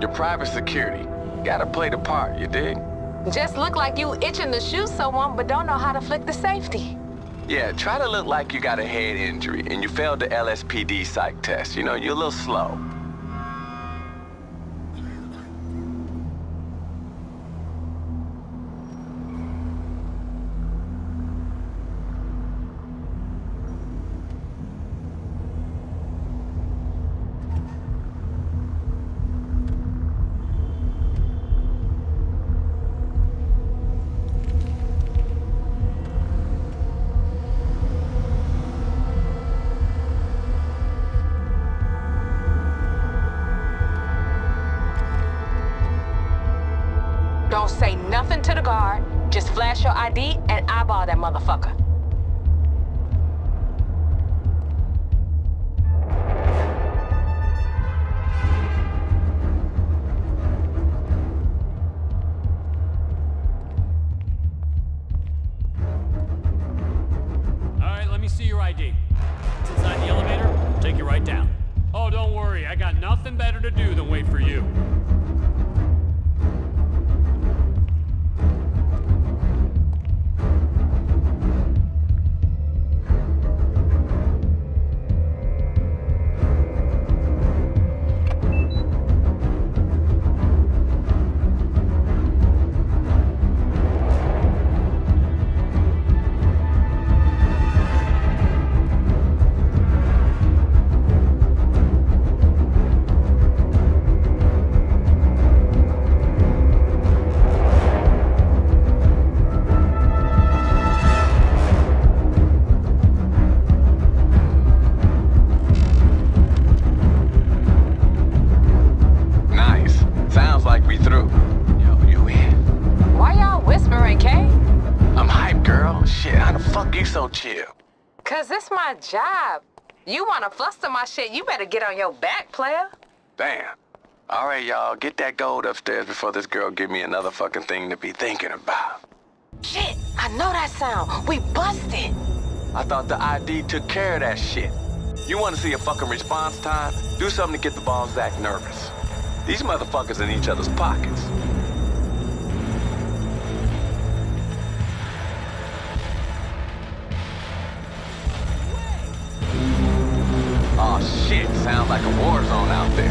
Your private security. Gotta play the part, you dig? Just look like you itching to shoot someone, but don't know how to flick the safety. Yeah, try to look like you got a head injury and you failed the LSPD psych test. You know, you're a little slow. Nothing to the guard. Just flash your ID and eyeball that motherfucker. All right, let me see your ID. Inside the elevator. I'll take you right down. Oh, don't worry. I got nothing better to do than wait for you. My job. You wanna fluster my shit, you better get on your back, player. Damn. All right, y'all, get that gold upstairs before this girl give me another fucking thing to be thinking about. Shit, I know that sound. We busted. I thought the ID took care of that shit. You want to see a fucking response time? Do something to get the balls act nervous. These motherfuckers in each other's pockets. Sounds like a war zone out there.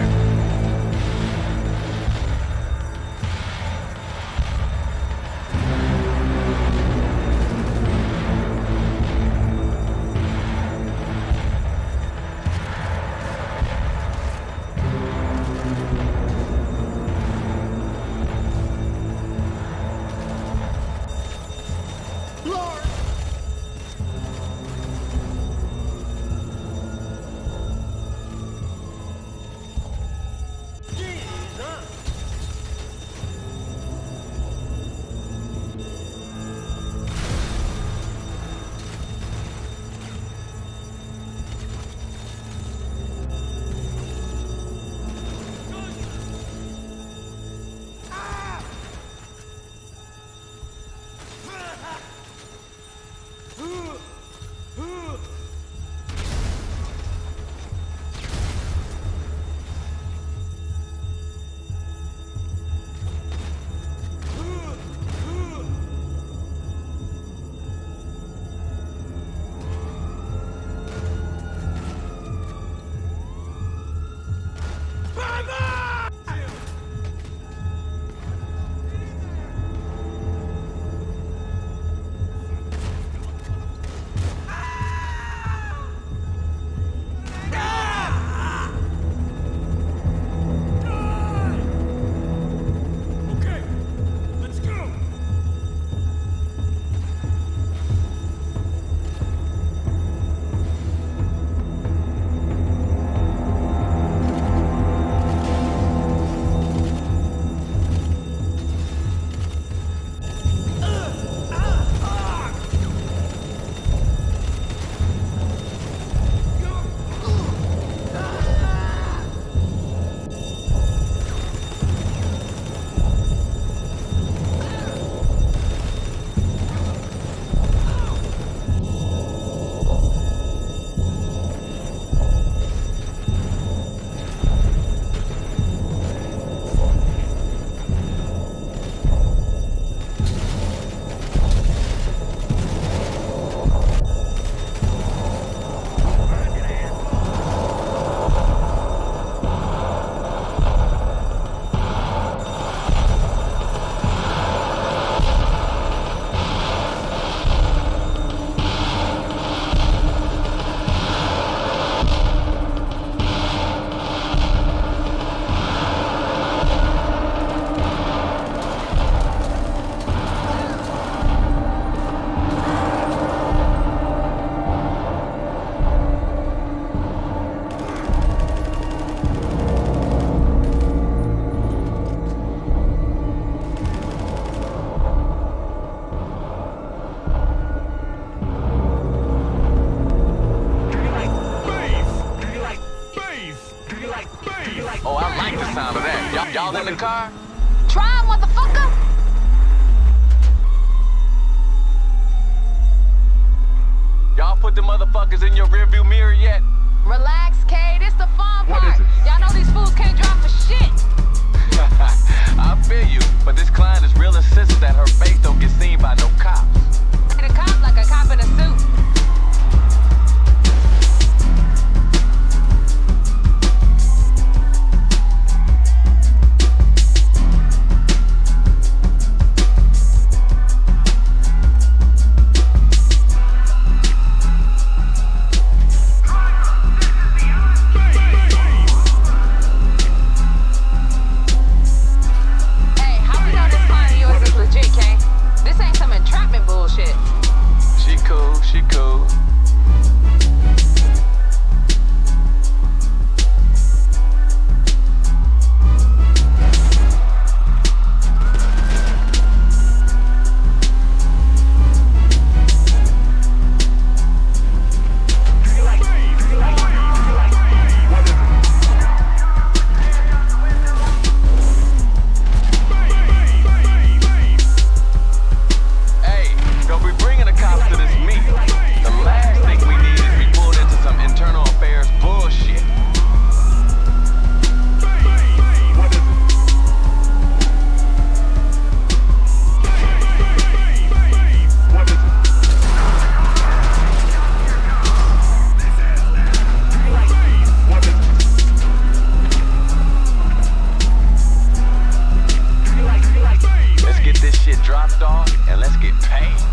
Y'all in the car? Try, motherfucker! Y'all put the motherfuckers in your rearview mirror yet? Relax, Kate. It's the fun What part. Y'all know these fools can't drive for shit. I feel you, but this client is real insistent that her face don't get seen by no cops. get paid.